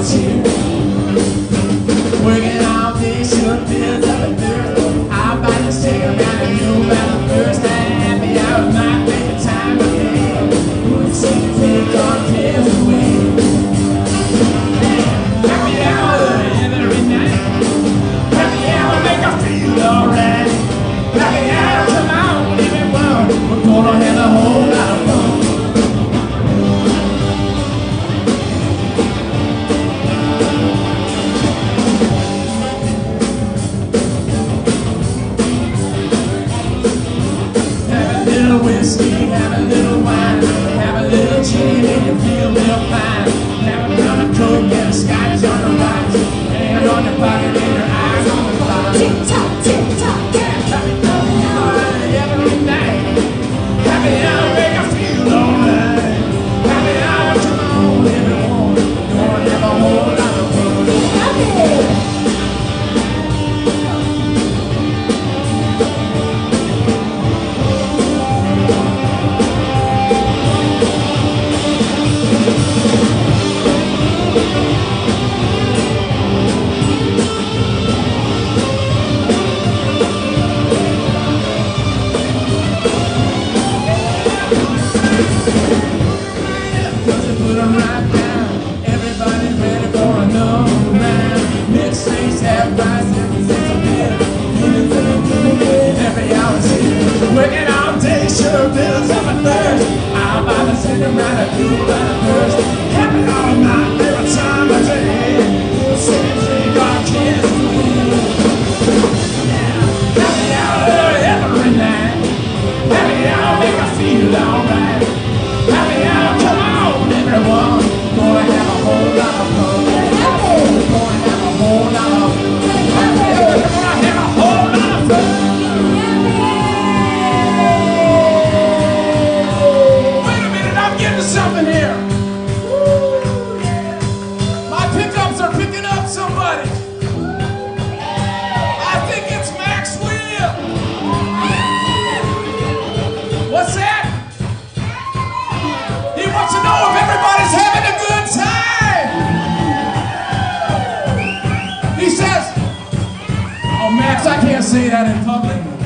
vazio. on the pocket and her eyes on the fire. They sure builds up a thirst. I'm about to send them out of you by first. Happy all night, every time I day. Sitting drink our kids. Happy hour every night. Happy hour make I feel alright. say that in public.